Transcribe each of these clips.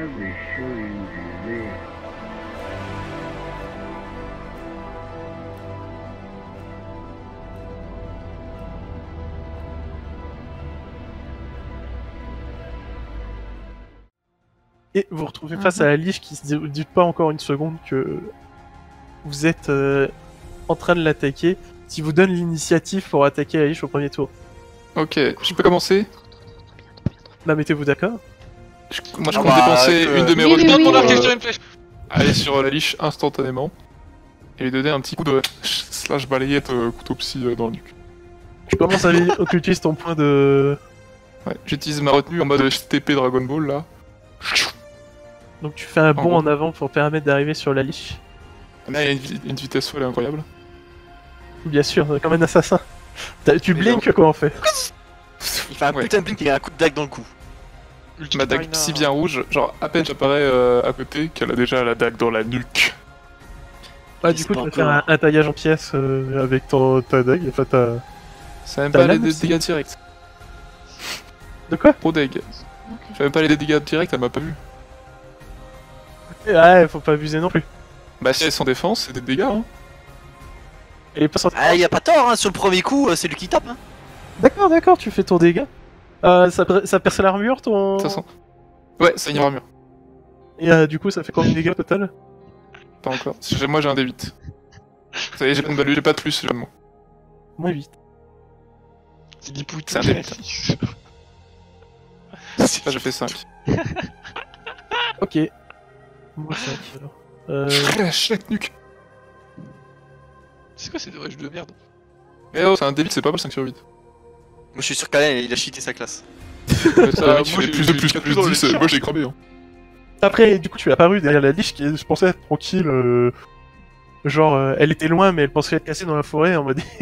You. Et vous vous retrouvez face à la liche qui se dit pas encore une seconde que vous êtes euh, en train de l'attaquer. Qui vous donne l'initiative pour attaquer la liche au premier tour. Ok, je peux commencer? Là, mettez-vous d'accord Je- Moi je Ah compte bah, dépenser euh, une de mes Oui, oui, oui, pour oui. Question, une flèche. aller sur la liche instantanément. Et lui donner un petit coup de slash balayette euh, couteau psy euh, dans le nuque. Tu commences à occulter ton point de. Ouais, j'utilise ma retenue en mode TP Dragon Ball là. Donc tu fais un bond gros. en avant pour permettre d'arriver sur la liche. Là il y a une, vi- une vitesse folle incroyable. Bien sûr, comme un assassin. T'as- Tu Mais blinks quoi en fait Il fait un Ouais. putain de blink et un coup de dague dans le cou. Ma dague si bien rouge, genre à peine j'apparais euh, à côté qu'elle a déjà la dague dans la nuque. Bah du coup tu vas faire un, taillage en pièces euh, avec ton, ta dague, enfin ta... Ça même pas les dégâts directs. De quoi? Pro deg. J'avais même pas les dégâts directs, elle m'a pas vu. Ouais, faut pas abuser non plus. Bah si elle est sans défense, c'est des dégâts hein. Elle est pas sortie. Ah, y a pas tort, hein, sur le premier coup, euh, c'est lui qui tape. Hein. D'accord, d'accord, tu fais ton dégât. Euh, ça, ça perce l'armure ton... De toute façon. Ouais, ça ira mieux. Et euh, du coup ça fait combien de dégâts total? Pas encore. Moi j'ai un D8. Ça y est, j'ai pas de j'ai pas de plus, de moins. Moins 8. C'est des pouilles. C'est un début. Là j'ai fait 5. Ok. Moi 5 alors. Euh... La nuque. C'est quoi ces dommages de merde? Eh oh, c'est un D8, c'est pas mal 5 sur 8. Moi, je suis sûr qu'Alain, il a cheaté sa classe. Ouais, ça, tu moi, fais j'ai- plus de plus, tapé plus dans le 10, euh, chat. moi j'ai cramé hein. Après, du coup, tu es apparu derrière la liche qui je pensais être tranquille. euh, Genre, euh, elle était loin, mais elle pensait être cassée dans la forêt en mode.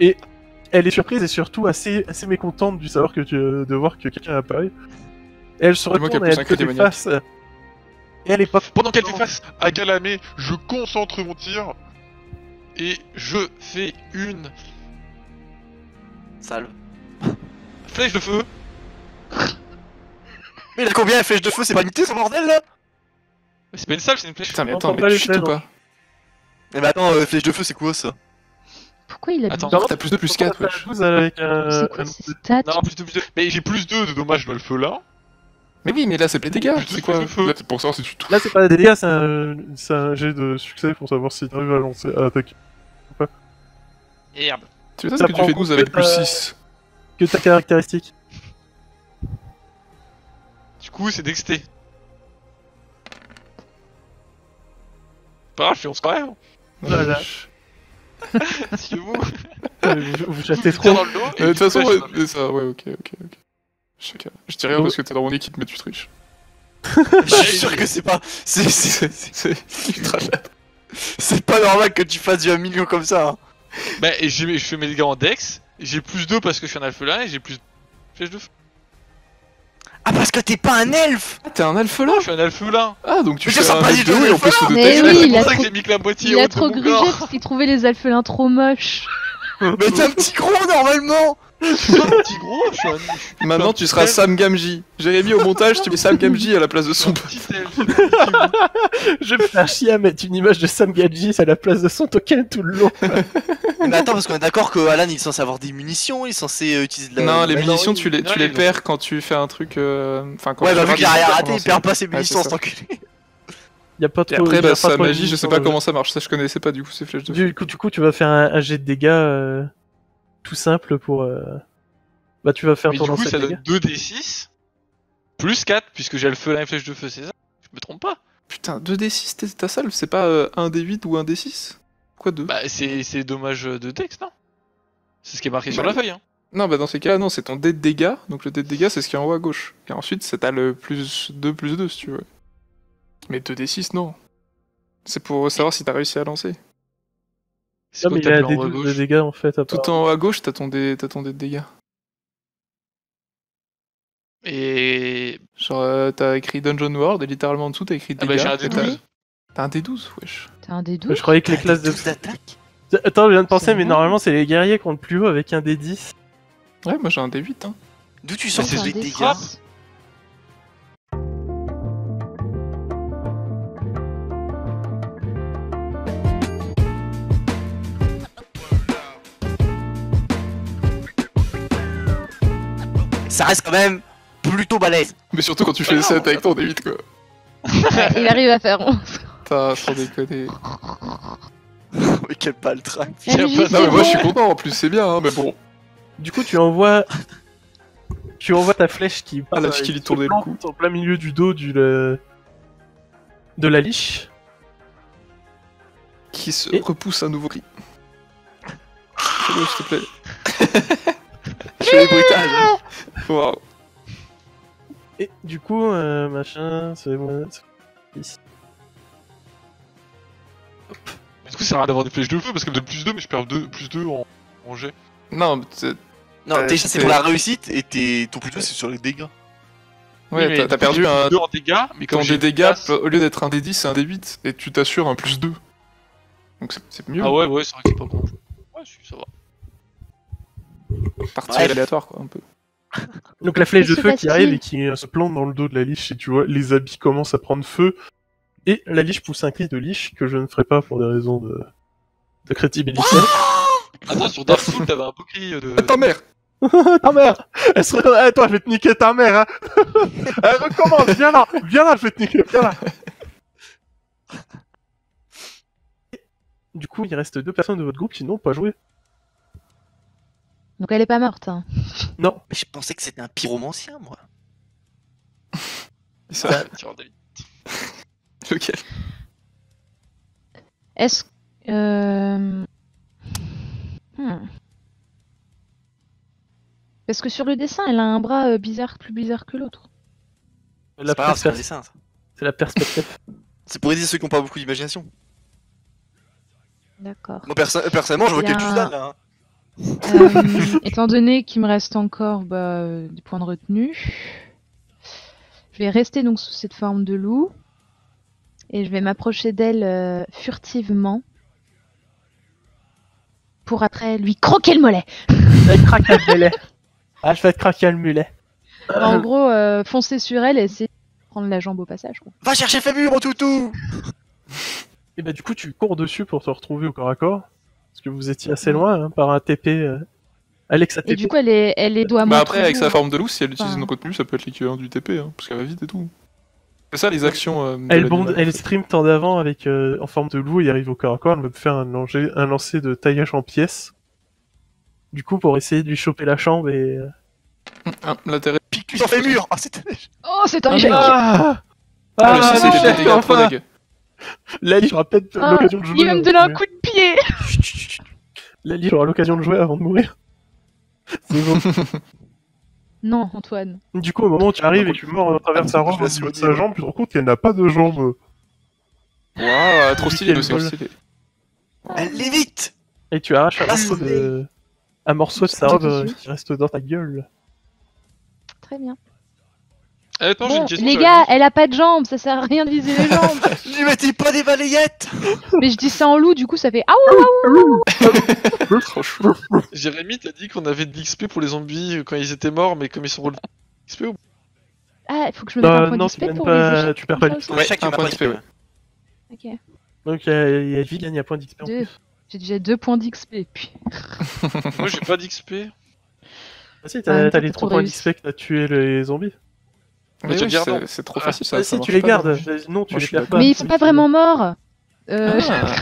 et elle est surprise et surtout assez, assez mécontente du savoir que tu, de voir que quelqu'un apparaît. Et elle se retourne et elle te fait face. Et elle est pas. Pendant qu'elle fait face à Galamé, je concentre mon tir et je fais une Salve. flèche de feu. Mais il a combien la flèche de feu C'est pas unité son bordel là? C'est pas une salve, c'est une flèche. Putain, mais attends, mais tu chutes ou pas? Eh bah attends, euh, flèche de feu c'est quoi ça? Pourquoi il a Attends. T'as plus de plus 4, Pourquoi wesh. t'as 12 avec un. C'est quoi ces stats? Non, plus de plus de. Mais j'ai plus 2 de dommages dans le feu là. Mais oui, mais là c'est les dégâts, c'est quoi. Là c'est pour savoir si tu touches. Là, c'est pas des dégâts, c'est un... c'est un jet de succès pour savoir si t'arrives à lancer, à attaquer. Merde. Tu m'étonnes Ça que tu fais en compte 12 avec plus t'as- 6. Que ta caractéristique. Du coup, c'est dexté. Pas grave, je suis 11 quand même. Voilà. Si vous. Euh, vous, Tire trop. Euh, De toute façon, mais ça, ouais, ok, ok, ok. Chacun. Je dis rien parce que t'es dans mon équipe, mais tu triches. Je suis sûr que c'est pas. C'est c'est- C'est c'est ultra c'est pas normal que tu fasses du 1 million comme ça. Hein. Bah, et je fais mes dégâts en dex. J'ai plus 2 parce que je suis un alphelin et j'ai plus flèche de feu. Ah parce que t'es pas un elfe Ah, t'es un alphelin je suis un alphelin. Ah, donc tu Mais fais un pas du tout en plus de Mais oui, c'est il pour a ça que trop- j'ai mis que la moitié Il a trop grugé parce qu'il trouvait les alphelins trop moches. Mais t'es un petit gros normalement Je suis un petit gros, je suis un, je suis Maintenant, tu seras Sam Gamji. Jérémy, au montage, tu mets Sam Gamji à la place de un son petit petit Je vais faire chier à mettre une image de Sam Gadgis à la place de son token tout le long. Mais attends, parce qu'on est d'accord que Alan il est censé avoir des munitions, il est censé euh, utiliser de la. Non, les munitions, oui, tu les, non, tu les perds quand tu fais un truc. euh, Enfin, quand Ouais, tu bah vu rates qu'il a rien raté, il perd pas ses munitions, c'est cet ça. enculé. Y a pas Et trop. après, y a bah, pas sa trop de magie, je sais munitions pas comment ça marche. Ça, je connaissais pas du coup ces flèches de feu. Du coup, du coup, tu vas faire un, un jet de dégâts euh, tout simple pour. euh, Bah, tu vas faire Mais ton du coup, lancer ça donne 2d6 plus 4 puisque j'ai le feu et flèche de feu, c'est ça Je me trompe pas Putain, 2d6, t'es- ta salve, c'est pas euh, 1d8 ou 1d6 Quoi 2 Bah, c'est c'est dommage de texte, non? C'est ce qui est marqué sur Bah, la feuille, hein. Non, bah dans ces cas-là, non, c'est ton dé de dégâts. Donc le dé de dégâts, c'est ce qui est en haut à gauche. Et ensuite, c'est t'as le plus 2 plus 2 si tu veux. Mais 2d6, non. C'est pour savoir si t'as réussi à lancer. C'est Non, mais il a t'as des en haut à 12 de dégâts en fait. Tout en haut à gauche, t'as ton dé, t'as ton dé de dégâts. Et. Genre, euh, t'as écrit Dungeon World et littéralement en dessous, t'as écrit Ah bah, dégâts. j'ai un et D12. t'as- T'as un D12, wesh. T'as un des douze Je croyais que les classes de. 12 d'attaque Attends, je viens de penser, mais normalement, c'est les guerriers qui ont le plus haut avec un D10. Ouais, moi j'ai un D8, hein. D'où tu sens c'est que les dégâts Ça reste quand même plutôt balèze. Mais surtout quand tu fais des scènes avec ton D8 quoi. Il arrive à faire 11. Putain, sans déconner. mais quel lui dit, Non, mais moi je suis content en plus, c'est bien, hein, mais bon. Du coup, tu envoies. Tu envoies ta flèche qui. Ah, la euh, qui lui se tournait le cou. En plein milieu du dos du. le- de la liche. Qui se Et- repousse un nouveau cri. Fais-le, s'il te plaît. Wow. Et du coup, euh, machin, c'est bon. Du coup, ça sert à rien d'avoir des flèches de feu? Parce qu'elle me donne plus 2, mais je perds 2, plus 2 en, en jet. Non, mais c'est- Non, Euh, déjà c'est c'est- pour la réussite et t'es... ton plus deux c'est sur les dégâts. ouais, Oui, mais t'as- t'as perdu un. 2 en dégâts, mais Quand quand des j'ai dégâts, passe- au lieu d'être un D10, c'est un D8, et tu t'assures un plus 2. Donc c'est- c'est mieux. Ah ouais, ouais, c'est vrai que c'est pas bon. Ouais, si, ça va. Partie Bref. aléatoire, quoi, un peu. Donc la flèche de feu qui arrive et qui euh, se plante dans le dos de la liche, et tu vois, les habits commencent à prendre feu. Et la liche pousse un cri de liche que je ne ferai pas pour des raisons de, de crédibilité. Attends, sur Dark Souls, t'avais un bouclier de. Ta mère ta mère Elle serait... Eh, toi, je vais te niquer ta mère, hein Elle recommence, viens là Viens là, je vais te niquer, viens là Du coup, il reste deux personnes de votre groupe qui n'ont pas joué. Donc elle est pas morte. hein. Non. Mais je pensais que c'était un pyromancien moi. Ça, David. lequel? Est-ce. Euh... hmm. Parce que sur le dessin, elle a un bras euh, bizarre, plus bizarre que l'autre. La C'est pas grave, c'est un dessin. ça. C'est la perspective. C'est pour aider ceux qui n'ont pas beaucoup d'imagination. D'accord. Moi perso- personnellement je vois quelque chose un- là. hein. Euh, étant donné qu'il me reste encore bah, euh, des points de retenue, je vais rester donc sous cette forme de loup et je vais m'approcher d'elle euh, furtivement pour après lui croquer le mollet. Je vais te craquer le mulet. Ah, je vais te craquer le mulet. En gros, euh, foncer sur elle et essayer de prendre la jambe au passage. Quoi. Va chercher Fabu mon toutou Et bah du coup, tu cours dessus pour te retrouver au corps à corps. Parce que vous étiez assez loin, hein, par un TP. euh, Alex a Et TP. du coup, elle est, elle est doigt Bah après, avec sa forme de loup, si elle utilise Enfin- une retenue, ça peut être l'équivalent du TP, hein, parce qu'elle va vite et tout. C'est ça les actions. euh, Elle, bonde, elle sprint en avant avec, euh, en forme de loup et arrive au corps à corps. Elle veut faire un, lancer, un lancer de taillage en pièces. Du coup, pour essayer de lui choper la chambre et... euh, Ah, L'intérêt. Pique tu t'en fais mur Ah c'était... Oh, c'est un échec Ah, Ah, ah, le six, c'est enfin. Lali, j'aurai peut-être Ah, l'occasion de jouer. Il va me donner un coup de pied. Lali, j'aurai l'occasion de jouer avant de mourir. C'est bon. Non, Antoine. du coup, au moment où tu arrives et tu mords à travers sa robe, vais au niveau de assumer, sa jambe, tu te rends compte qu'elle n'a pas de jambes. Waouh, trop stylé, bol. stylé. Elle l'évite Et tu arraches un morceau de... Un morceau de sa robe euh, qui reste dans ta gueule. Très bien. Eh, attends, j'ai Bon, une question. les gars, elle a pas de jambes, ça sert à rien de viser les jambes. Je lui mettais pas des balayettes Mais je dis ça en loup, du coup ça fait ah ouais. Trop chou. liste. Jérémy, t'as dit qu'on avait de l'XP pour les zombies euh, quand ils étaient morts, mais comme ils sont relevés. XP ou Ah, il faut que je me mette un Euh, point non, d'XP gagnes pour pas... échecs. tu perds pas l'XP. ça Ouais, Chaque un point d'XP, ouais. Ok. Donc il y a vie gagne un point d'XP en Deux. plus. J'ai déjà deux points d'XP. Puis... Moi, j'ai pas d'XP. Ah si, t'as temps, les t'as 3 trop points réussi. d'XP que t'as tué les zombies. Mais oui, c'est- trop Ah, facile ça. Ah ça si, tu les pas, gardes. non. Non, tu Moi, les perds pas. Mais ils sont pas vraiment morts. Euh, Ah.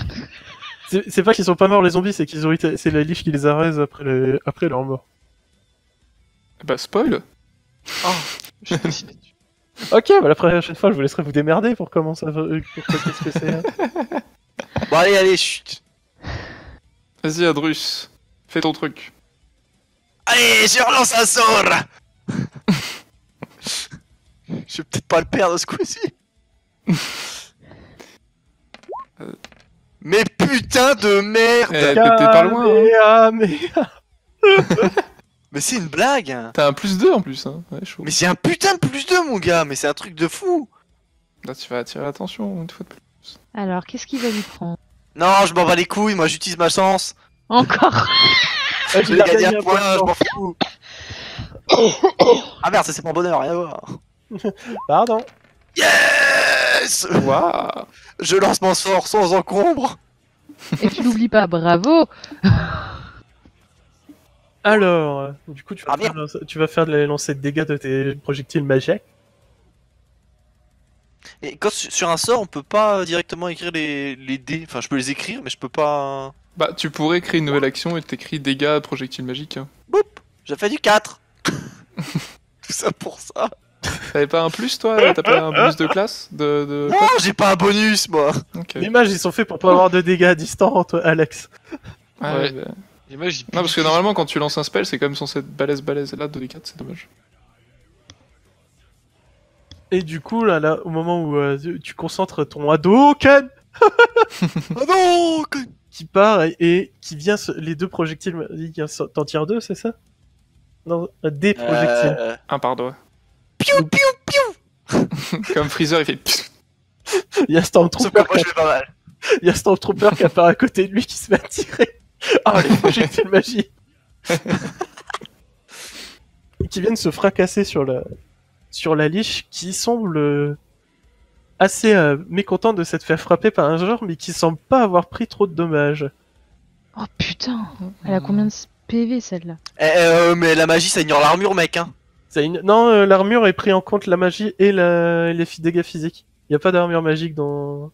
C'est pas qu'ils sont pas morts les zombies, c'est qu'ils ont été... c'est la liche qui les a raise après, les... après leur mort. Bah spoil dessus. Ok, bah la prochaine fois je vous laisserai vous démerder pour comment ça va... pour qu'est-ce que c'est. Bon allez, allez, chut Vas-y Adrus, fais ton truc. Allez, je relance un sort Je vais peut-être pas le perdre ce coup-ci. Euh. Mais putain de merde Eh, t'es pas loin. hein. Mais- Mais c'est une blague hein. T'as un plus 2 en plus, hein. Ouais, chaud. Mais c'est un putain de plus 2 mon gars, mais c'est un truc de fou Là, tu vas attirer l'attention une fois de plus. Alors, qu'est-ce qu'il va lui prendre? Non, je m'en bats les couilles, moi j'utilise ma chance Encore Ah, Je vais gagner un point, je m'en fous Ah merde, ça c'est mon bonheur, rien à voir. Pardon. Yes Waouh Je lance mon sort sans encombre. Et tu l'oublies pas, bravo Alors, du coup, tu vas, Ah, faire, tu vas faire de la lancer de dégâts de tes projectiles magiques. Et quand su- sur un sort, on peut pas directement écrire les, les dés. Enfin, je peux les écrire, mais je peux pas. Bah, tu pourrais créer une nouvelle action et t'écris dégâts projectile magique. hein. Boop J'ai fait du 4 Tout ça pour ça. T'avais pas un plus, toi? T'as pas un bonus de classe? De, de... Non, j'ai pas un bonus, moi. Les mages, ils sont faits pour pas avoir de dégâts à distance, toi, Alex. Ah, Ouais. bah. Les mages, ils Non, parce que normalement, quand tu lances un spell, c'est quand même censé être balèze balèze. Là, 2d4, c'est dommage. Et du coup, là, là au moment où euh, tu- concentres ton Hadouken Ah non que- qui part et, et qui vient, se- les deux projectiles, t'en tires deux, c'est ça? Non, des projectiles. Euh, Un par doigt. Piou piou piou Comme Freezer, il fait. Il y a Ce Stormtrooper mal. Il y a Stormtrooper qui apparaît à côté de lui qui se fait tirer. Ah, les projectiles magie Et Qui viennent se fracasser sur la, sur la liche, qui semble assez euh, mécontent de s'être fait frapper par un genre, mais qui semble pas avoir pris trop de dommages. Oh putain Elle a combien de PV celle-là? Eh, euh, mais la magie ça ignore l'armure, mec, hein. Ça, une- Non, euh, l'armure est pris en compte la magie et la... les dégâts physiques. Il y a pas d'armure magique dans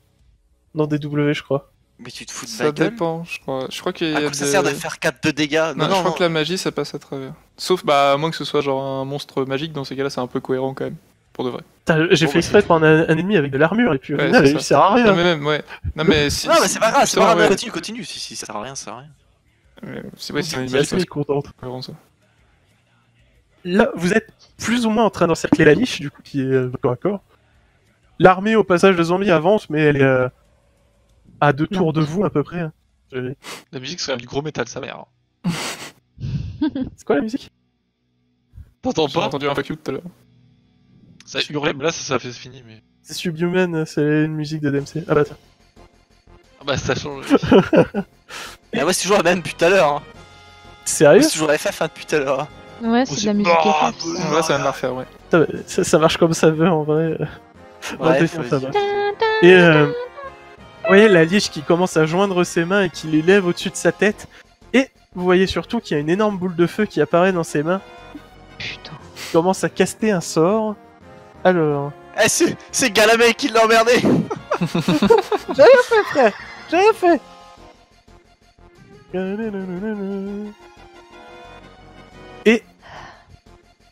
dans DW, je crois. Mais tu te fous de Ça ma gueule dépend, je crois. Je crois qu'il y À a quoi ça sert de faire 4 de dégâts Non, Non, je non, crois non. que la magie, ça passe à travers. Sauf, bah, à moins que ce soit genre un monstre magique, dans ces cas-là, c'est un peu cohérent quand même. Pour de vrai. J'ai Bon, fait bah, exprès de prendre un, un ennemi avec de l'armure et puis au Ouais, final, c'est il ça. sert à rien. Non, mais même, ouais. Non, mais si. Non, mais c'est pas grave, c'est pas grave, ouais. continue, continue. Si, si, ça sert à rien, ça sert à rien. Ouais, C'est ouais, c'est une contente. ça. Là, vous êtes plus ou moins en train d'encercler la liche, du coup, qui est euh, corps à corps. L'armée au passage de zombies avance, mais elle est euh, à deux tours de vous à peu près. hein. La musique, c'est quand même du gros métal, sa mère. C'est quoi la musique? T'entends J'ai pas? entendu un fuck you tout à l'heure. Ça hurlait, mais là, ça, ça fait fini, mais. C'est Subhuman, c'est une musique de DMC. Ah bah tiens. Ah bah, ça change. Mais ouais, c'est toujours la même depuis tout à l'heure. Hein. Sérieux? C'est toujours FF hein, depuis tout à l'heure. Ouais, c'est de la musique. Ouais, ça de la refaire, ouais. Ça, ça marche comme ça veut en vrai. Ça va. Et euh, vous voyez la liche qui commence à joindre ses mains et qui les lève au-dessus de sa tête. Et vous voyez surtout qu'il y a une énorme boule de feu qui apparaît dans ses mains. Putain. qui commence à caster un sort. Alors. Eh, c'est c'est Galamé qui l'a emmerdé J'ai rien fait, frère J'ai rien fait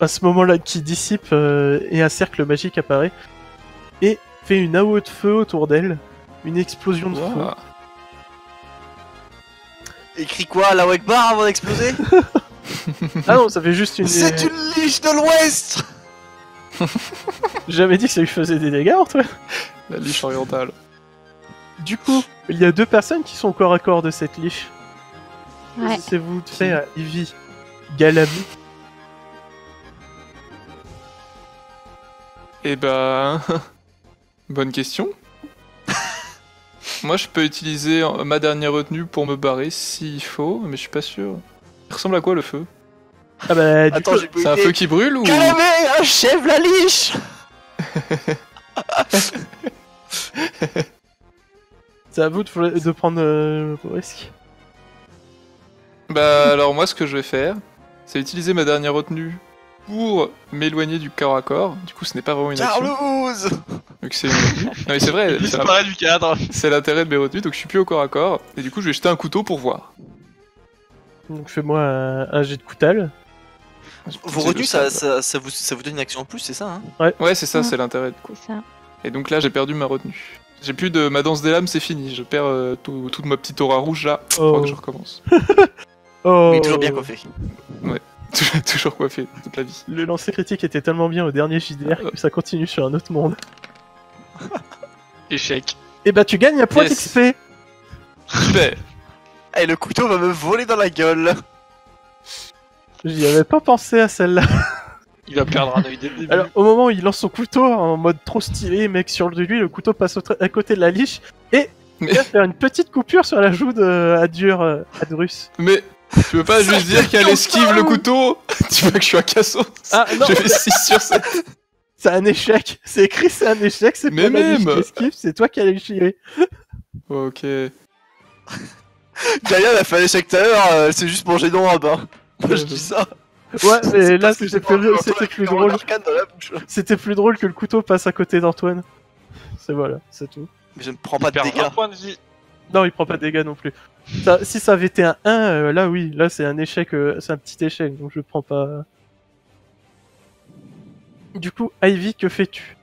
à ce moment-là, qui dissipe euh, et un cercle magique apparaît et fait une AO de feu autour d'elle, une explosion de feu. Écris quoi, la Wakbar avant d'exploser Ah non, ça fait juste une. C'est une liche de l'Ouest J'ai jamais dit que ça lui faisait des dégâts, Antoine. La liche orientale. Du coup, il y a deux personnes qui sont au corps à corps de cette liche. Ouais. C'est vous de fait à Ivy Galami. Eh ben. Bonne question. Moi, je peux utiliser euh, ma dernière retenue pour me barrer s'il faut, mais je suis pas sûr. Il ressemble à quoi le feu? Ah bah, du Attends, coup, C'est un feu qui brûle ou Galamé, achève la liche c'est à vous de, de prendre euh, le risque. Bah alors moi ce que je vais faire, c'est utiliser ma dernière retenue pour m'éloigner du corps à corps. Du coup ce n'est pas vraiment une action. Carlouse Donc c'est une. Non mais c'est vrai, Il disparaît du cadre. c'est l'intérêt de mes retenues, donc je suis plus au corps à corps. Et du coup je vais jeter un couteau pour voir. Donc fais-moi un, un jet de coutal. Vos retenues, ça, sable. ça, ça vous, ça vous donne une action en plus, c'est ça hein Ouais c'est ça, Ouais. c'est l'intérêt du coup. C'est ça. Et donc là j'ai perdu ma retenue. J'ai plus de ma danse des lames, c'est fini. Je perds euh, tout- toute ma petite aura rouge là. Il faudra Oh. que je recommence. Oh, Mais toujours bien coiffé. Toujours- Toujours coiffé toute la vie. Le lancer critique était tellement bien au dernier JDR que ça continue sur un autre monde. Échec. Et bah tu gagnes un point Yes. d'XP Super Eh, le couteau va me voler dans la gueule J'y avais pas pensé à celle-là. Il va perdre un œil dès le début. Alors au moment où il lance son couteau en mode trop stylé, mec sur le de lui, le couteau passe à côté de la liche et Mais- il va faire une petite coupure sur la joue de Adur euh, Adrus. Mais Tu veux pas juste dire qu'elle esquive le couteau Tu veux que je suis un cassos Ah non, J'ai fait 6 sur 7. c'est un échec. C'est écrit, c'est un échec. C'est Mais pas même. qui esquive, c'est toi qui as échoué. Ok. Gaïa elle a fait un échec tout à l'heure, euh, elle s'est juste mangé dans un bain. Moi je dis ça. Ouais, mais C'est là c'était plus, drôle. C'était plus drôle que le couteau passe à côté d'Antoine. C'est voilà, c'est tout. Mais je ne prends pas de dégâts. 20 points de vie. Non, il prend pas de dégâts non plus. Ça- si ça avait été un 1, euh, là oui, là c'est un échec, euh, c'est un petit échec, donc je prends pas. Du coup, Ivy, que fais-tu?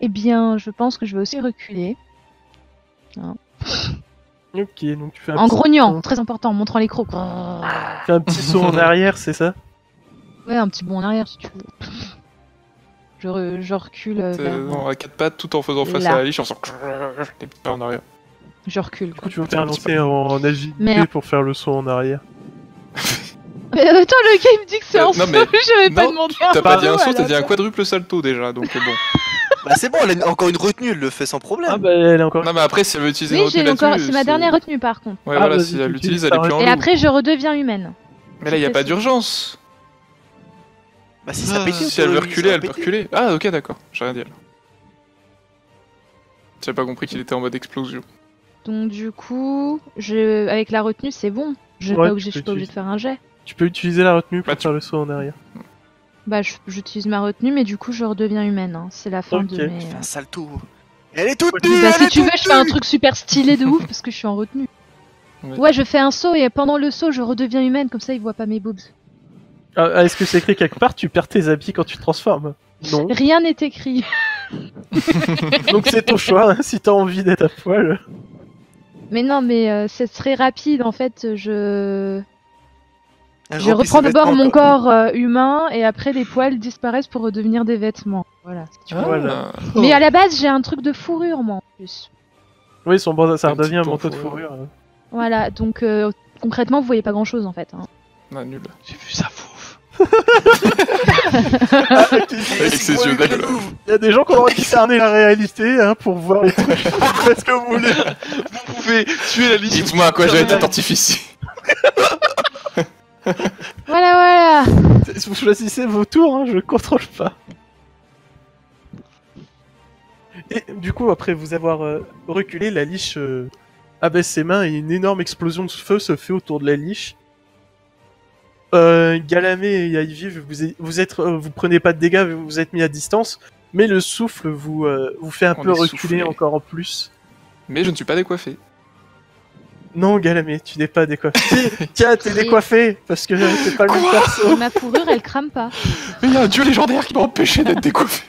Eh bien, je pense que je vais aussi reculer. Ok, donc tu fais un En grognant, très important, en montrant les crocs. tu fais un petit saut en arrière, c'est ça? Ouais, un petit bond en arrière si tu veux. Je, re- je recule. euh, vers- non, à quatre pattes tout en faisant face Là. à la liche en faisant des petits pas en arrière. Je recule. Du coup, tu vas faire un lancer en, en agilité Merde. pour faire le saut en arrière. Mais attends, le gars il me dit que c'est Euh, en non, saut, mais- j'avais pas non, demandé T'as un pas dit un saut t'as dit un quadruple salto déjà, donc euh, bon. Bah c'est bon, elle a encore une retenue, elle le fait sans problème. Ah bah elle est encore. Non mais après si elle veut utiliser une Oui, retenue j'ai encore. là-dessus, C'est ma dernière retenue par contre. Ouais Ah, voilà, vas-y, si tu elle utilises l'utilise, elle est ta plus en Et loup. après, je redeviens humaine. Mais là y a pas d'urgence. Bah si ça Ah, pétait. Si elle veut reculer, elle peut reculer. Ah ok d'accord, j'ai rien dit alors. J'avais pas compris qu'il était en mode explosion. Donc du coup, je... avec la retenue, c'est bon. Je suis Ouais, pas obligé, suis pas obligé de faire un jet. Tu peux utiliser la retenue pour Bah, tu- faire le saut en arrière. Bah, j'utilise ma retenue, mais du coup, je redeviens humaine. hein. C'est la fin de mes. Je fais euh, un salto. Elle est toute nue Bah, elle si est tu veux, je fais un nue truc super stylé de ouf parce que je suis en retenue. Ouais. Ouais, je fais un saut et pendant le saut, je redeviens humaine, comme ça, ils voient pas mes boobs. Ah, Est-ce que c'est écrit quelque part Tu perds tes habits quand tu te transformes Non. Rien n'est écrit. Donc c'est ton choix, hein, si t'as envie d'être à poil. Mais non, mais euh, c'est très rapide en fait. Je, je reprends d'abord mon corps euh, humain et après les poils disparaissent pour redevenir des vêtements. Voilà. si tu veux. Voilà. Ah. Mais à la base, j'ai un truc de fourrure, moi, en plus. Oui, son ça Un redevient un manteau de fourrure. fourrure. hein. Voilà, donc euh, concrètement, vous voyez pas grand chose en fait. hein. Ah, nul. J'ai vu ça fouf. Avec ses yeux Il y a des gens qui ont discerné la réalité hein, pour voir les trucs. Faites ce que vous voulez. Vous pouvez tuer la liste. Dites-moi à quoi j'ai été attentif ici. Voilà, voilà. Vous choisissez vos tours, hein, je contrôle pas. Et du coup, après vous avoir euh, reculé, la liche euh, abaisse ses mains et une énorme explosion de feu se fait autour de la liche. Euh, Galamé et Ivy, vous, êtes- vous, êtes, euh, vous prenez pas de dégâts, vous vous êtes mis à distance, mais le souffle vous, euh, vous fait un On peu reculer soufflé. encore en plus. Mais je ne suis pas décoiffé. Non, Galamé, tu n'es pas décoiffé. Tiens, t'es décoiffé parce que c'est pas le même perso. Ma fourrure, elle crame pas. Mais il y a un dieu légendaire qui m'a empêché d'être décoiffé.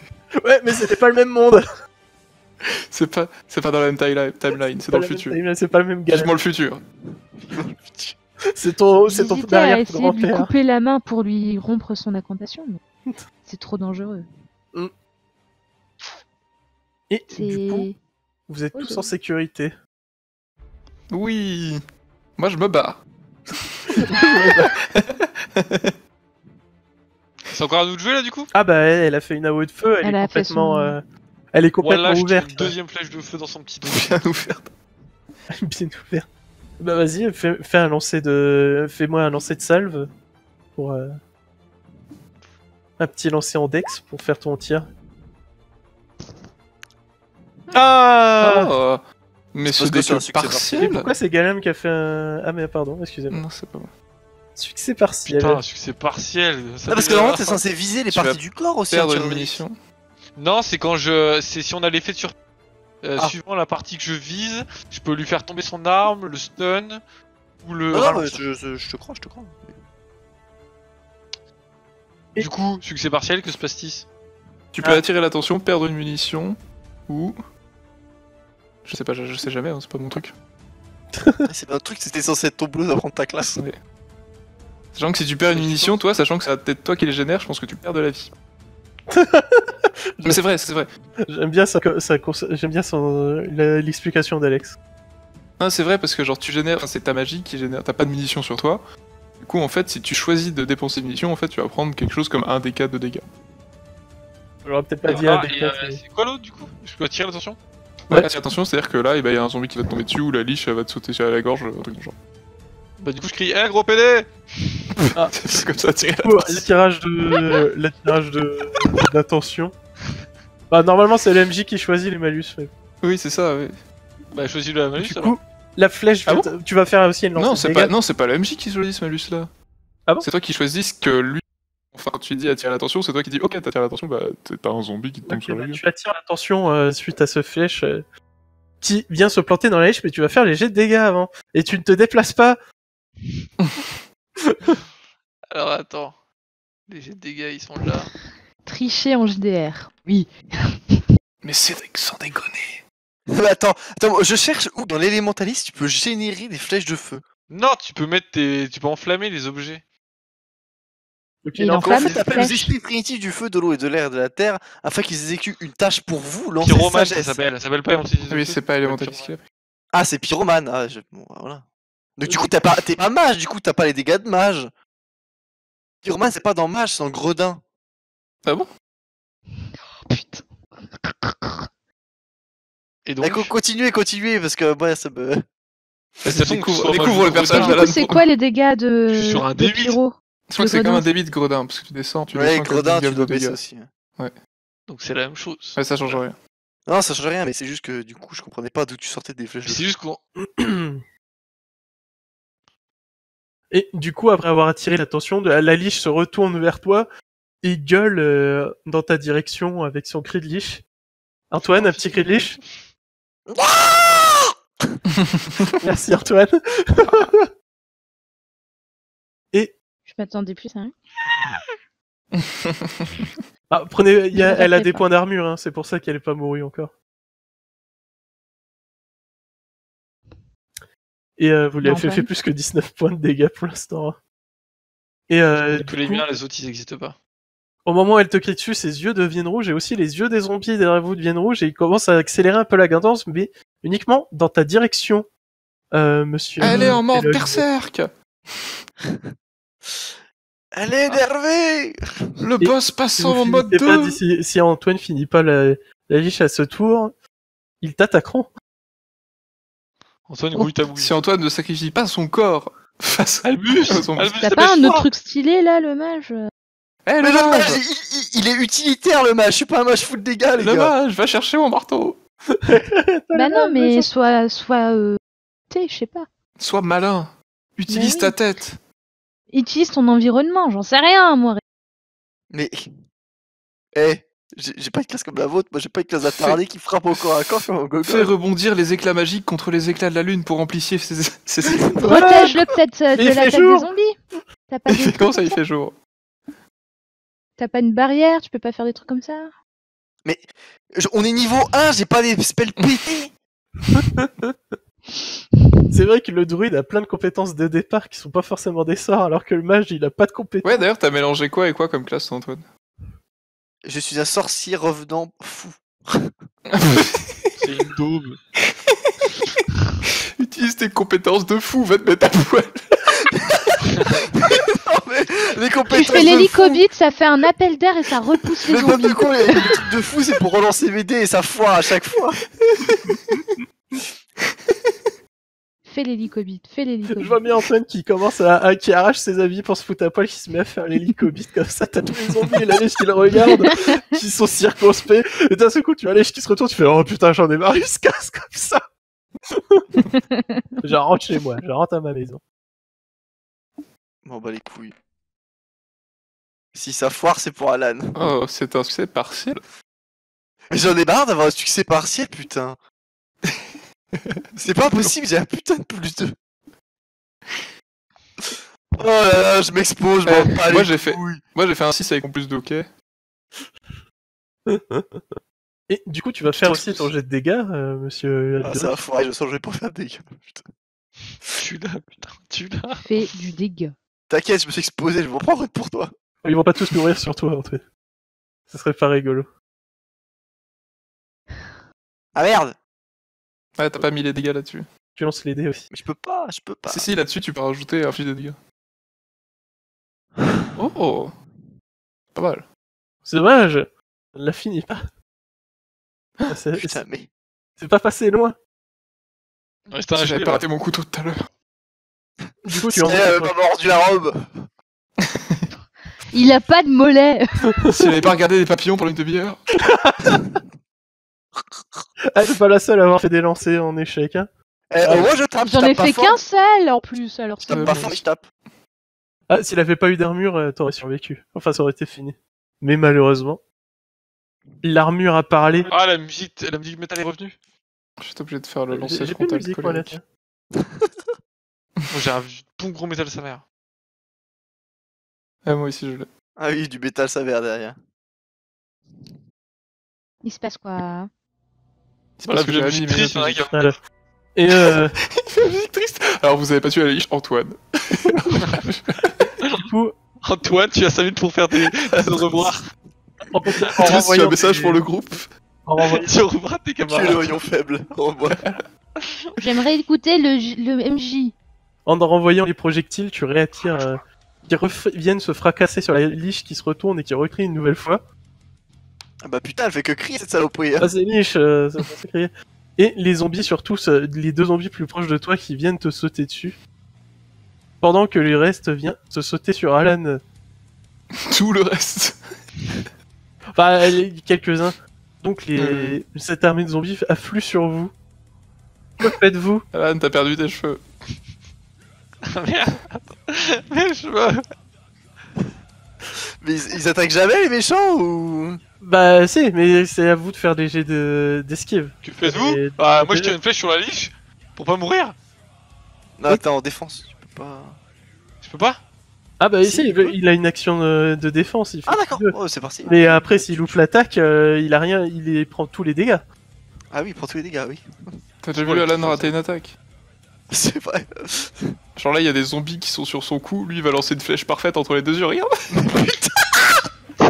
Ouais, mais c'était pas le même monde. C'est pas, c'est pas dans la même timeline, timeline, c'est dans le Pas la même futur. C'est pas le même Galamé. Vivement le futur. C'est ton, c'est ton derrière essayer de lui couper la main pour lui rompre son incantation, mais c'est trop dangereux. Et du coup, vous êtes Oui, tous en sécurité. Oui. Moi je me bats. C'est encore à nous de jouer là du coup? Ah bah elle, elle a fait une AO de feu, elle, Elle est a fait complètement, son- euh, elle est complètement Voilà, ouverte. une deuxième flèche de feu dans son petit dos. Bien ouvert. Bien ouverte. Bah vas-y, fais, fais un lancer de, fais-moi un lancer de salve pour euh, un petit lancer en dex pour faire ton tir. Ah Oh. Mais C'est ce parce que n'est c'est un que succès Et partiel. pourquoi c'est Galam qui a fait un, ah mais pardon, excusez-moi. Non, c'est pas moi. Succès partiel. Putain, succès partiel. Ça Ah, parce que normalement mal. t'es censé viser les Tu parties du corps aussi. en Perdre tirant une munition. Non, c'est quand je. C'est si on a l'effet de sur. Euh, Ah. Suivant la partie que je vise, je peux lui faire tomber son arme, le stun ou le. Non, non, mais je, je- je te crois, je te crois. Du coup, succès partiel, que se passe-t-il? Tu peux Ah. attirer l'attention, perdre une munition, ou... Je sais pas, je, je sais jamais, hein, c'est pas mon truc. C'est pas un truc, c'était censé être ton boulot d'apprendre ta classe. Sachant que si tu perds une munition, toi, sachant que ça va peut-être toi qui les génère, je pense que tu perds de la vie. Mais c'est vrai, c'est vrai. J'aime bien ça, ça cons- j'aime bien son, l'explication d'Alex. Non, c'est vrai parce que genre tu génères, c'est ta magie qui génère, t'as pas de munitions sur toi. Du coup, en fait, si tu choisis de dépenser une munition, en fait, tu vas prendre quelque chose comme un des 4 de dégâts. J'aurais peut-être pas dit Ah, à et, des euh, mais- c'est quoi l'autre du coup? Je peux attirer l'attention? Ouais, Ouais. attention, c'est-à-dire que là, il y a un zombie qui va te tomber dessus ou la liche elle va te sauter sur la gorge, un truc le genre. Bah du coup je crie Eh gros PD c'est comme ça, tirer Du coup, l'attirage de l'attirage de d'attention. Bah normalement c'est le MJ qui choisit les malus. Oui, c'est ça, oui. Bah choisis le malus Du alors. coup, la flèche, Ah tu vas faire aussi une lance Non, de c'est pas, non, c'est pas le MJ qui choisit ce malus là. Ah bon C'est toi qui choisis que lui. Enfin, tu dis attirer l'attention, c'est toi qui dis ok, t'attires l'attention, bah t'es- t'as un zombie qui te tombe sur bah, la gueule. tu attires l'attention euh, suite à ce flèche euh, qui vient se planter dans la lèche, mais tu vas faire les jets de dégâts avant. Et tu ne te déplaces pas. Alors attends. Les jets de dégâts ils sont là. Tricher en JDR. Oui. Mais c'est sans déconner. Mais attends, attends, je cherche où dans l'élémentaliste tu peux générer des flèches de feu. Non, tu peux mettre tes. Tu peux enflammer les objets. Ok, Il non, en fait, les t'appelles les flèches. esprits primitifs du feu, de l'eau et de l'air de la terre afin qu'ils exécutent une tâche pour vous, lancez Pyromane ça s'appelle. Ça s'appelle pas Élémentaliste Ah oui, c'est pas élémentaliste. Ah, c'est pyromane. Ah, je... bon, voilà. Donc du coup, t'as pas... t'es pas mage, du coup, t'as pas les dégâts de mage. Pyromane, c'est pas dans mage, c'est dans gredin. Ah bon? Putain. Et donc? D'accord, continuez, continuez, parce que moi, ça me... façon, découvre- le je- personnage d'Alan c'est quoi les dégâts de, Je suis sur un de D8. pyro? Je crois que c'est comme un débit de gredin, parce que tu descends, tu Ouais, descends. avec gredin, tu dois de baisser dégâts. aussi. Donc c'est la même chose. Ouais, ça change rien. Non, ça change rien, mais c'est juste que du coup, je comprenais pas d'où tu sortais des flèches de C'est juste qu'on. Et du coup, après avoir attiré l'attention, de- la liche se retourne vers toi et gueule euh, dans ta direction avec son cri de liche. Antoine, un petit cri de liche Merci Antoine. Je m'attendais plus à un. Ah, prenez, il y a- elle a des pas. points d'armure, hein, c'est pour ça qu'elle est pas mourue encore. Et euh, vous lui avez fait, plus que 19 points de dégâts pour l'instant. hein. Et euh, du les coup, miens, les autres ils existent pas. Au moment où elle te crie dessus, ses yeux deviennent rouges et aussi les yeux des zombies derrière vous deviennent rouges et ils commencent à accélérer un peu la cadence, mais uniquement dans ta direction, euh, monsieur. Elle est en mode berserk Elle est énervée Le boss passant en mode finissez pas 2 d'ici- si Antoine finit pas la, la liche à ce tour, ils t'attaqueront. Antoine, Oh. grouille ta bouille. Si Antoine ne sacrifie pas son corps face à Albus à son- Albus, T'as ça pas un autre truc stylé là, le mage? Eh, Mais le le mage, mage il, il- il est utilitaire le mage, je suis pas un mage full dégâts les Le gars. mage, va chercher mon marteau Bah non, mais soit, soit, euh, t'es, je sais pas. Sois malin Utilise oui. ta tête Utilise ton environnement, j'en sais rien, moi. Mais... Eh, j'ai j'ai pas une classe comme la vôtre, moi j'ai pas une classe attardée qui frappe au corps à corps comme un Fais rebondir les éclats magiques contre les éclats de la lune pour amplifier ses... ses... Protège-le peut-être euh, de fait l'attaque des zombies. T'as pas, des Comment ça il fait jour? T'as pas une barrière, tu peux pas faire des trucs comme ça? Je- On est niveau 1, j'ai pas des spells pétés C'est vrai que le druide a plein de compétences de départ qui sont pas forcément des sorts, alors que le mage il a pas de compétences. Ouais d'ailleurs t'as mélangé quoi et quoi comme classe Antoine? Je suis un sorcier revenant fou. C'est une daube. Utilise tes compétences de fou, va te mettre à poil mais, les Tu fais l'hélicobite, ça fait un appel d'air et ça repousse les Mais zombies. de quoi les, les trucs de fou c'est pour relancer mes dés et ça foire à chaque fois Fais l'hélicobite, fais Je l'hélicobite. vois bien Antoine qui commence à, à- qui arrache ses habits pour se foutre à poil, qui se met à faire l'hélicobite comme ça, t'as tous les zombies et la lèche qui le regardent, qui sont circonspects, et d'un seul coup tu as la lèche qui se retourne, tu fais oh putain j'en ai marre, il se casse comme ça. je rentre chez moi, je rentre à ma maison. Bon bah les couilles. Si ça foire c'est pour Alan. Oh, c'est un succès partiel. Mais j'en ai marre d'avoir un succès partiel putain. c'est pas possible, j'ai un putain de plus de... Oh là là, je m'expose, je m'en Eh, bats moi, les j'ai fait-. Moi j'ai fait un 6 avec mon plus de hockey. Et du coup tu vas faire aussi ton jet de dégâts, euh, monsieur Ah, ça va foirer, je sens que je vais pas faire de dégâts. Putain. Tu l'as, putain, tu l'as. Fais du dégât. T'inquiète, je me suis exposé, je vais m'en prendre pour toi. Ils vont pas tous mourir sur toi Antoine. Ce serait pas rigolo. Ah merde Ouais, t'as pas mis les dégâts là-dessus. Tu lances les dés aussi. Mais je peux pas, je peux pas. Si, si, là-dessus tu peux rajouter un fiche de dégâts. Oh Pas mal. C'est dommage ne la finis pas. Ah, Putain, mais. c'est pas passé loin. Reste un Si j'avais pas raté mon couteau tout à l'heure. Du coup, tu en euh, pas mordu la robe Il a pas de mollet si j'avais pas regardé les papillons pendant une demi-heure. Elle est pas la seule à avoir fait des lancers en échec. Hein. Eh, Ah, je tape, je J'en ai fait qu'un seul en plus, alors Je tape pas fort, je tape. Ah, s'il avait pas eu d'armure, euh, t'aurais survécu. Enfin, ça aurait été fini. Mais malheureusement, l'armure a parlé. Ah, la musique, la musique métal est revenue. Je suis obligé de faire le J'ai lancer j'ai plus de frontal musique, moi, là, collé. tiens. Moi, j'ai un bon gros métal sa mère. Ah, moi aussi, je l'ai. Ah oui, du métal sévère derrière. Il se passe quoi? C'est Voilà, la musique triste, notes hein, musicales. Voilà. Et euh, musique triste. Alors, vous avez pas tué la liche Antoine. du coup, Antoine, tu as 5 minutes pour faire des, au revoir. en, tu as un message pour le groupe. en renvoyant- tes Tu es le camarades. rayon faible. J'aimerais écouter le, J- le MJ. en renvoyant les projectiles, tu réattires euh, qui ref- viennent se fracasser sur la liche qui se retourne et qui recrie une nouvelle fois. Ah bah putain, elle fait que crier cette saloperie. hein. Ah, c'est liche, euh, ça fait crier. Et les zombies, surtout les deux zombies plus proches de toi qui viennent te sauter dessus. Pendant que le reste vient se sauter sur Alan. Tout le reste. Enfin, quelques-uns. Donc les... Mhm. cette armée de zombies afflue sur vous. Que faites-vous? Alan, t'as perdu tes cheveux. Merde. Mais je veux. Mais ils, ils attaquent jamais les méchants ou? Bah si, mais c'est à vous de faire des jets de- d'esquive. Que faites-vous Et- Bah, moi je tire une flèche sur la liche pour pas mourir. Non, attends, en défense, tu peux pas. Je peux pas? Ah bah Si, si, il a une action de, de défense. Il fait Ah d'accord, oh, c'est parti. Mais après, s'il loupe l'attaque, euh, il a rien, il prend tous les dégâts. Ah oui, il prend tous les dégâts, oui. T'as déjà vu Alan rater une attaque? C'est vrai. Genre là, il y a des zombies qui sont sur son cou. Lui, il va lancer une flèche parfaite entre les deux yeux. Regarde.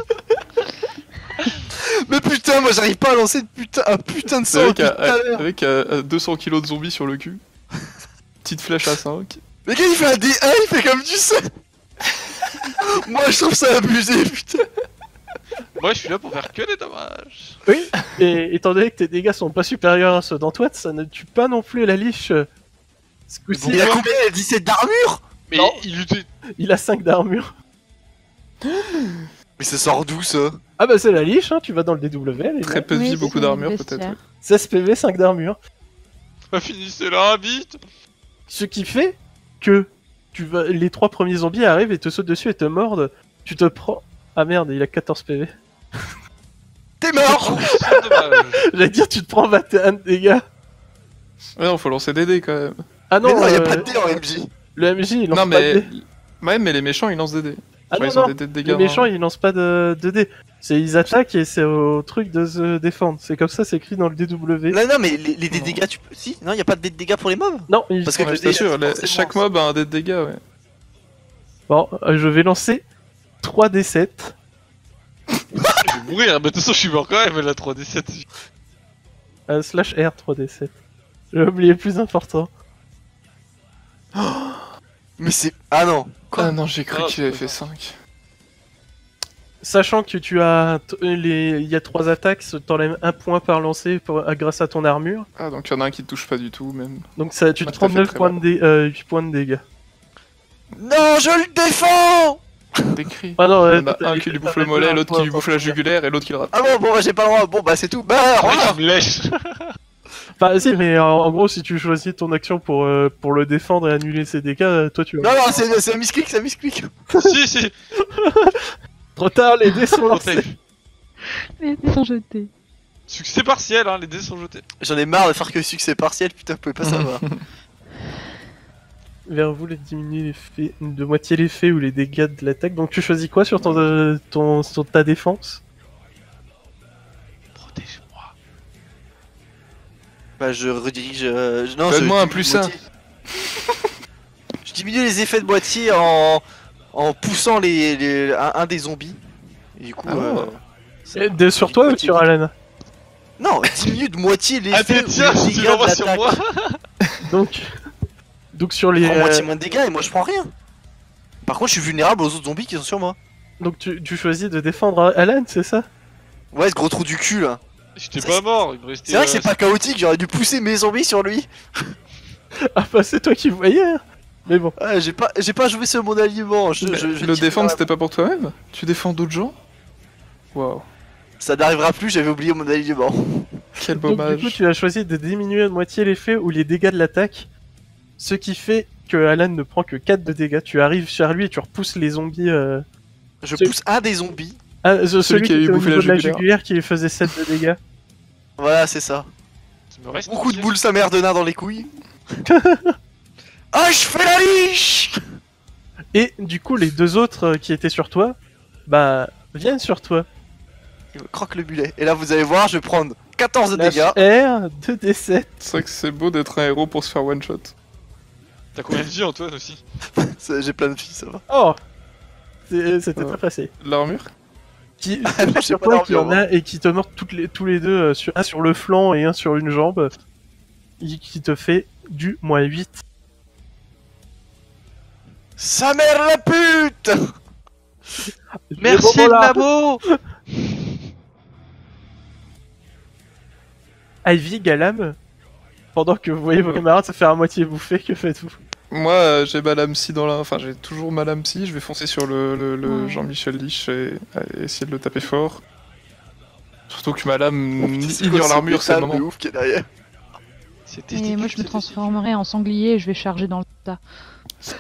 Mais putain, moi j'arrive pas à lancer de putain, un putain de sang avec, depuis à- tout à l'heure. avec à- à 200 kilos de zombies sur le cul. Petite flèche à 5. Le gars il fait un D1, il fait comme du sang. moi je trouve ça abusé, putain. Moi je suis là pour faire que des dommages. Oui. Et étant donné que tes dégâts sont pas supérieurs à ceux d'Antoine, ça ne tue pas non plus la liche. Ce coup-ci, Il a combien? Il a 17 d'armure Mais Non. il utilise. il a 5 d'armure. Mais ça sort d'où ça? Ah bah c'est la liche, hein, tu vas dans le DW, Très peu de Oui, vie, c'est beaucoup d'armure peut-être. 16 PV, 5 d'armure. Bah, finissez là, vite Ce qui fait que tu vas... les trois premiers zombies arrivent et te sautent dessus et te mordent. Tu te prends... Ah merde, il a 14 PV. T'es mort C'est dommage. J'allais dire, tu te prends 21 de dégâts. Ouais, non, faut lancer des dés quand même. Ah non, Mais non, y a euh, pas de dé en MJ. le MJ, il lance non, pas de mais. dés. Ouais, mais les méchants ils lancent des dés. Ah Ouais, non, ils ont non, des dés de dégâts. les méchants, hein. ils lancent pas de, de dés. C'est ils attaquent et c'est au truc de se défendre. C'est comme ça, c'est écrit dans le DW. Non, non, mais les, les dés de dégâts, tu peux. Si Non, y a pas de dés de dégâts pour les mobs? Non, ils Parce sont- que Ouais, le je dé, t'assure, c'est les- chaque mob a un dé de dégâts, ouais. Bon, euh, je vais lancer 3 D7. Je vais mourir, mais de toute façon je suis mort quand même la 3D7. Euh, slash R 3D7. J'ai oublié le plus important. Mais c'est. Ah non Quoi Ah non, j'ai cru qu'il avait fait pas 5. Sachant que tu as t- les, il y a trois attaques, ça t'enlève un point par lancer pour- euh, grâce à ton armure. Ah, donc il y en a un qui te touche pas du tout, même. Donc ça, tu te Ouais, ça prends fait 9 très points de, dé- euh, 8 points de dégâts. Non, je le défends. Ah non, Il euh, y en a un qui lui bouffe le mollet, l'autre qui lui bouffe la jugulaire et l'autre qui le rate. Ah bon, bon, bah j'ai pas le droit. Bon, bah c'est tout. Bah, Ah, Enfin, si, mais en, en gros, si tu choisis ton action pour, euh, pour le défendre et annuler ses dégâts, euh, toi tu Non, non, c'est c'est un misclick, c'est un misclick. Si, si Trop tard, les dés sont lancés. Les dés sont jetés. Succès partiel, hein, les dés sont jetés. J'en ai marre de faire que succès partiel, putain, vous pouvez pas savoir. Vers vous, les diminuer l'effet, de moitié l'effet ou les dégâts de l'attaque. Donc tu choisis quoi sur ton, euh, ton, sur ta défense? Bah, je redirige. euh, je- non, Donne-moi un diminue plus de un. moitié. je diminue les effets de moitié en, en poussant les, les- un, un des zombies. Et du coup. Ah euh, ouais. ça- Euh, de- Sur toi ou sur. Alan Non, diminue de moitié Ah, l'effet t'es ou tiens, les tu dégâts de sur moi Donc, donc sur les, Je prends euh, moitié moins de dégâts et moi je prends rien. Par contre, je suis vulnérable aux autres zombies qui sont sur moi. donc tu, tu choisis de défendre Alan, c'est ça? Ouais, ce gros trou du cul là. J'étais pas c'est- mort, il me restait. C'est vrai que euh, c'est pas chaotique, j'aurais dû pousser mes zombies sur lui. Ah bah c'est toi qui voyais. hein. Mais bon. Ah, j'ai pas, j'ai pas joué sur mon aliment. Je, je- je le défendre, c'était pas pour toi-même? Tu défends d'autres gens? Waouh. Ça n'arrivera plus, j'avais oublié mon aliment. Quel Donc, dommage. du coup, tu as choisi de diminuer de moitié l'effet ou les dégâts de l'attaque, ce qui fait que Alan ne prend que 4 de dégâts. Tu arrives sur lui et tu repousses les zombies. Euh... Je pousse un des zombies. Ah, ce- celui, qui a eu était au bouffé la de la jugulaire. jugulaire qui lui faisait 7 de dégâts. Voilà, c'est ça. Il me reste Beaucoup de boules sa mère de nain dans les couilles. ah, je fais la liche Et du coup, les deux autres euh, qui étaient sur toi, bah, viennent sur toi. Il me croque le mulet. Et là, vous allez voir, je vais prendre 14 de dégâts. R, 2d7. C'est vrai que c'est beau d'être un héros pour se faire one shot. T'as combien de vie, Antoine aussi? J'ai plein de filles, ça va. Oh C'est- C'était Ouais. très pressé. L'armure? Qui, Moi, j'ai pas toi qui en a et qui te mord toutes les, tous les deux, euh, sur, un sur le flanc et un sur une jambe, et qui te fait du moins 8. Sa mère la pute Merci. Nabo Ivy, Galam, pendant que vous voyez vos camarades se faire à moitié bouffer, que faites-vous? Moi, euh, j'ai ma lame psy dans la. Enfin, j'ai toujours ma lame psy. Je vais foncer sur le, le- le Ouais. Jean-Michel Lich et, et essayer de le taper fort. Surtout que ma lame C'est quoi ignore l'armure, c'est le moment. ouf qui est derrière. C'était Et moi, je me transformerai en sanglier et je vais charger dans le tas.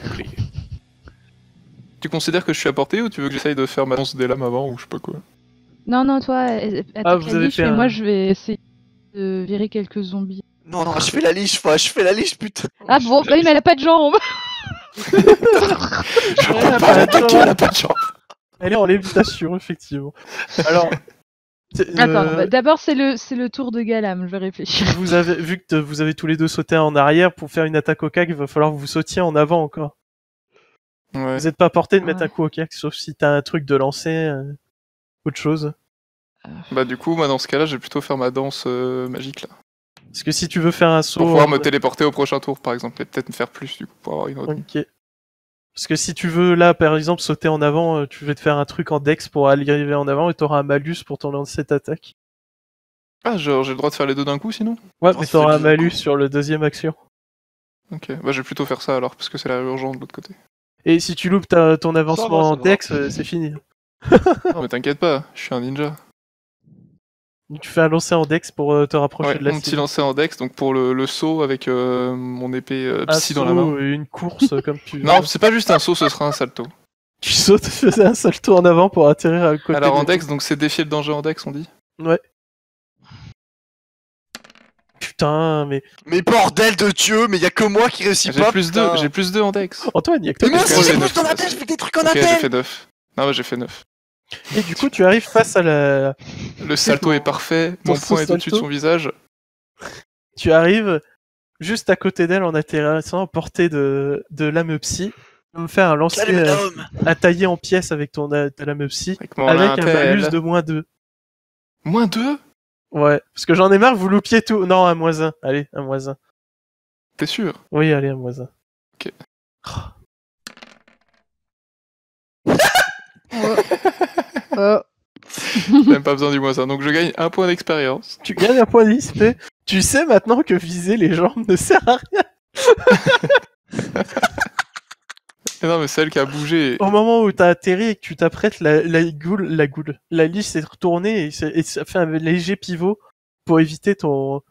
Tu considères que je suis à portée ou tu veux que j'essaye de faire ma danse des lames avant ou je sais pas quoi? Non, non, toi, attaque Ah, vous avez fait un- moi, je vais essayer de virer quelques zombies. Non, non, je fais la liche, moi, je fais la liche, putain. Ah bon, bah oui, mais elle a pas de jambes Je crois pas bah, l'attaquer, elle a pas de chance. Elle est en lévitation, effectivement. Alors, c'est- Attends, euh, bah, d'abord, c'est le, c'est le tour de Galam, je vais réfléchir. vous avez vu que vous avez tous les deux sauté en arrière pour faire une attaque au cac, il va falloir que vous sautiez en avant encore. Ouais. Vous n'êtes pas à portée de mettre Ouais. un coup au cac, sauf si t'as un truc de lancer, euh, autre chose. Bah, du coup, moi dans ce cas-là, je vais plutôt faire ma danse euh, magique là. Parce que si tu veux faire un saut, Pour pouvoir en- me téléporter au prochain tour par exemple. Et peut-être me faire plus du coup pour avoir une autre. ok. Parce que si tu veux là, par exemple, sauter en avant, euh, tu veux te faire un truc en dex pour aller arriver en avant et t'auras un malus pour ton lancer cette attaque. Ah, genre j'ai le droit de faire les deux d'un coup sinon? Ouais, Oh, mais t'auras un malus sur le deuxième action. Ok, bah je vais plutôt faire ça alors parce que c'est la urgent de l'autre côté. Et si tu loupes ta- ton avancement en dex, euh, c'est fini. Non mais t'inquiète pas, je suis un ninja. Donc tu fais un lancer en dex pour euh, te rapprocher Ouais, de la mon petit lancer en dex, donc pour le, le saut avec euh, mon épée euh, Un psy dans la main. et une course euh, comme tu veux. Non, c'est pas juste un saut, ce sera un salto. Tu sautes, tu faisais un salto en avant pour atterrir à côté. Alors en dex, donc c'est défier le danger en dex, on dit Putain, mais Mais bordel de Dieu, mais y a que moi qui réussis J'ai pas. plus. 2, j'ai plus 2 en dex. Antoine, il y a que toi Mais moi aussi j'ai j'ai plus neuf. dans la tête, je fais des trucs en Ok, j'ai fait 9. Non, mais j'ai fait 9. Et du coup, tu arrives face à la. Le salto est parfait, Ton mon point est au-dessus de son visage. Tu arrives juste à côté d'elle en atterrissant à portée de, de lame psy. Tu vas me faire un lancer euh, à tailler en pièces avec ton ta lame psy. Avec un malus de moins 2. Moins 2 Ouais, parce que j'en ai marre, vous loupiez tout. Non, un moins 1. Allez, un moins 1. T'es sûr? Oui, allez, un moins 1. Ok. Oh. J'ai même pas besoin du moins 1. Donc je gagne un point d'expérience. Tu gagnes un point d'XP. Tu sais maintenant que viser les jambes ne sert à rien. Et non, mais celle qui a bougé. Au moment où t'as atterri et que tu t'apprêtes, la, la goule, la goule, la liche s'est retournée et, ça fait un léger pivot pour éviter ton,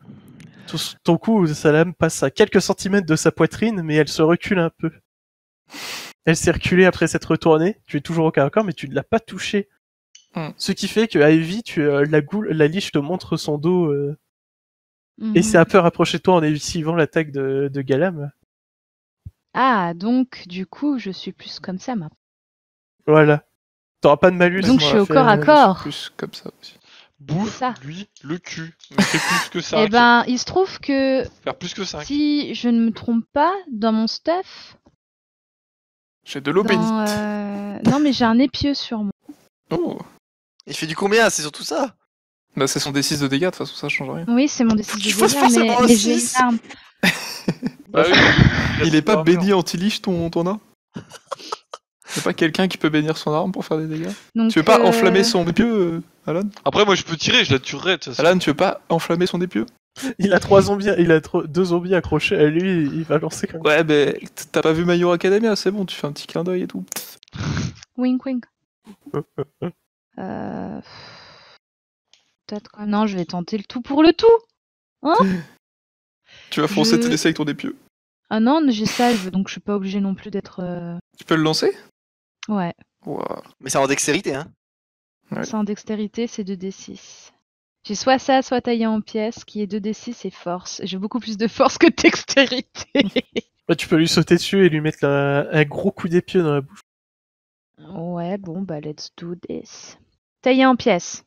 ton, ton coup où sa lame passe à quelques centimètres de sa poitrine, mais elle se recule un peu. Elle s'est reculée après s'être retournée. Tu es toujours au corps à corps, mais tu ne l'as pas touchée. Hmm. Ce qui fait que à Evie, tu, euh, la goule, la liche te montre son dos euh, et Mhm. c'est un peu rapproché de toi en esquivant l'attaque de, de Galam. Ah, donc, du coup, je suis plus comme ça maintenant. Voilà. T'auras pas de malus. Donc, je suis au corps à corps. Plus comme ça aussi. Bouffe ça. lui le cul. Mais fais plus que ça. Eh ben, il se trouve que, Faire plus que 5. si je ne me trompe pas, dans mon stuff, J'ai de l'eau dans, bénite. euh, non, mais j'ai un épieu sur moi. Oh Il fait du combien? C'est surtout ça? Bah, c'est son D6 de dégâts, de toute façon, ça change rien. Oui, c'est mon Tu de dégâts, mais, forcément un mais j'ai une six. arme. Bah oui. Il est pas béni anti-liche ton, ton arme? Y'a pas quelqu'un qui peut bénir son arme pour faire des dégâts? Donc, Tu veux pas euh, enflammer son pieu euh Alan? Après, moi, je peux tirer, je la tuerai. de toute façon. Alan, tu veux pas enflammer son épieu? Il a trois zombies, il a tro- deux zombies accrochés à lui, il va lancer comme Ouais, mais t'as pas vu My Hero Academia, c'est bon, tu fais un petit clin d'œil et tout. Wink wink. Euh... Peut-être quoi. Non, je vais tenter le tout pour le tout. Tu vas foncer Je- tes essais avec ton épieu. Ah non, j'ai salve, donc je suis pas obligée non plus d'être. euh, Tu peux le lancer? Ouais. Mais c'est en dextérité, hein. Ouais. C'est en dextérité, c'est 2d6. J'ai soit ça, soit taillé en pièces, qui est 2d6 et force. J'ai beaucoup plus de force que de dextérité. Ouais, tu peux lui sauter dessus et lui mettre la- un gros coup d'épieu dans la bouche. ouais, bon, bah let's do this. Taillé en pièces.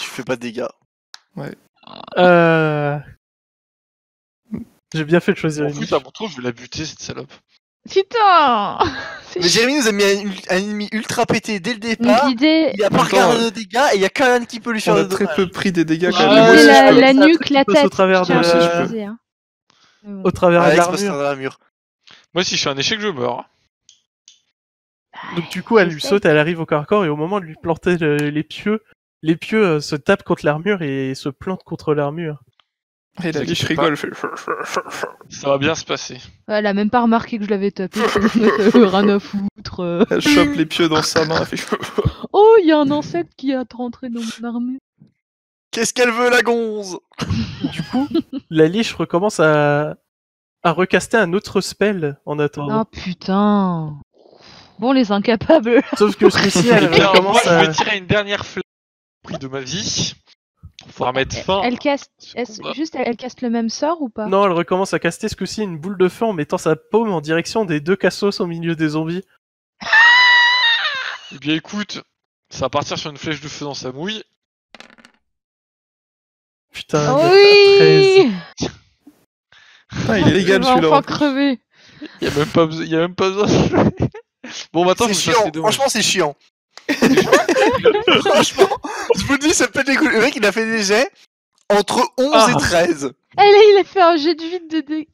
Tu fais pas de dégâts. Euh... J'ai bien fait de choisir En une plus, niche. à mon tour, je vais la buter, cette salope. Putain Mais Jérémy nous a mis un, un ennemi ultra pété dès le départ. L'idée, Il a pas regardé de dégâts et il y a qu'Alan qui peut lui On faire a de très peu pris des dégâts quand Ah, même. moi c'est aussi, la, la nuque, la passe au tête. travers de la- hein. Au travers de l'armure. Moi, si je fais un échec, je meurs. Donc du coup, elle lui saute, elle arrive au corps à corps et au moment de lui planter le- les pieux, les pieux euh, se tapent contre l'armure et se plantent contre l'armure. Et la liche rigole, fait. Ça va bien se passer. Elle a même pas remarqué que je l'avais tapé. euh, Rien à foutre. euh. Elle chope les pieux dans sa main, elle fait. Oh, il y a un insecte qui a rentré dans mon armure. Qu'est-ce qu'elle veut, la gonze? Du coup, la liche recommence à à recaster un autre spell en attendant. Oh putain. Bon, les incapables. Sauf que elle Eh bien, moi, recommence je à... vais tirer une dernière prix de ma vie. Pour pouvoir mettre fin. Elle caste. Juste, elle, elle caste le même sort ou pas? Non, elle recommence à caster ce coup-ci une boule de feu en mettant sa paume en direction des deux cassos au milieu des zombies. Eh bien, écoute, ça va partir sur une flèche de feu dans sa mouille. Putain, Oh il y a oui Putain, il est légal Je vais celui-là. enfin crever. Il y a même pas besoin. Il y a même pas besoin. bon, maintenant, C'est chiant, les dommages. franchement c'est chiant. Franchement, je vous dis, ça pète les couilles. Le mec il a fait des jets entre 11 Ah. et 13. Elle, il a fait un jet de vide de dé.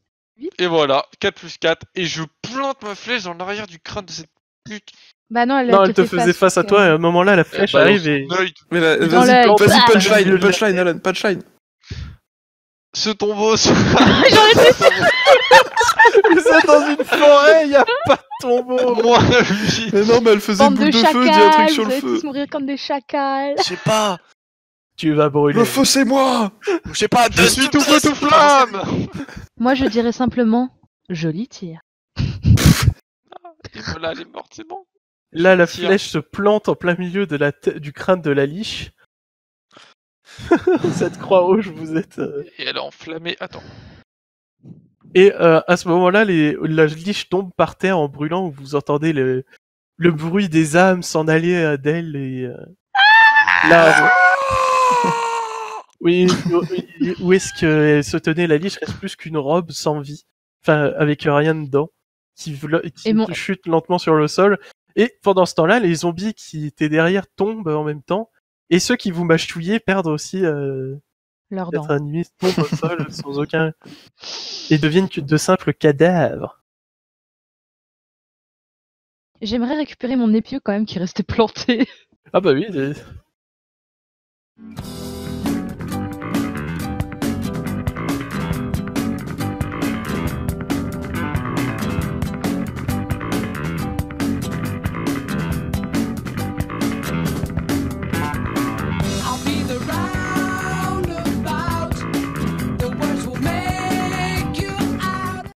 Et voilà, 4 plus 4. Et je plante ma flèche dans l'arrière du crâne de cette pute. Bah non, elle, Non, elle te faisait face à toi et euh, à un moment-là, la flèche Bah, arrive et... Mais là, vas-y, l'œil. vas-y, Ah. punchline, punchline, Alan, punchline. Ce tombeau. ce- J'aurais Vous êtes dans une forêt, y a pas Mais non, mais elle faisait bande boule de de, feu, dis un truc Vous sur le allez feu. tous mourir comme des chacals. Je sais pas, Tu vas brûler. Le feu, c'est moi je sais pas. Je de- suis tout feu, tout flamme. Moi, je dirais simplement joli tir. Et voilà, elle est morte, c'est bon. Là, la flèche se plante en plein milieu de la du crâne de la liche. Cette croix rouge, vous êtes... euh, Et elle est enflammée. Attends. Et euh, à ce moment-là, les... la liche tombe par terre en brûlant, vous entendez le, le bruit des âmes s'en aller euh, d'elle et... euh, Là, oui, où, est-ce qu'elle se tenait la liche reste plus qu'une robe sans vie, enfin avec rien dedans, qui, qui chute lentement sur le sol. Et pendant ce temps-là, les zombies qui étaient derrière tombent en même temps, et ceux qui vous mâchouillaient perdent aussi euh, Leurs dents. animés, tombent au sol sans aucun et deviennent que de simples cadavres. J'aimerais récupérer mon épieu quand même qui restait planté. Ah bah oui.